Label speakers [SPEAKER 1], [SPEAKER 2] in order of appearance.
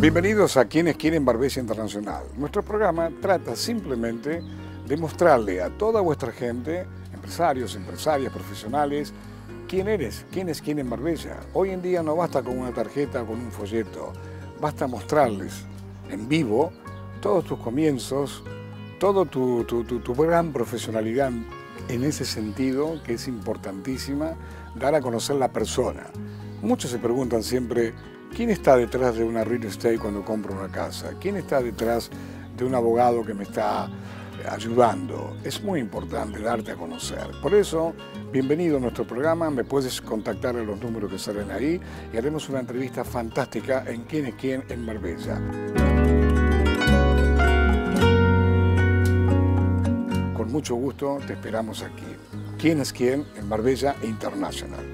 [SPEAKER 1] Bienvenidos a Quienes Quieren Barbella Internacional. Nuestro programa trata simplemente de mostrarle a toda vuestra gente, empresarios, empresarias, profesionales, quién eres, quiénes quieren Barbella. Hoy en día no basta con una tarjeta con un folleto, basta mostrarles en vivo todos tus comienzos, toda tu, tu gran profesionalidad en ese sentido, que es importantísima, dar a conocer la persona. Muchos se preguntan siempre, ¿Quién está detrás de una real estate cuando compro una casa? ¿Quién está detrás de un abogado que me está ayudando? Es muy importante darte a conocer. Por eso, bienvenido a nuestro programa. Me puedes contactar a los números que salen ahí y haremos una entrevista fantástica en Quién es quién en Marbella. Con mucho gusto te esperamos aquí. ¿Quién es quién en Marbella International?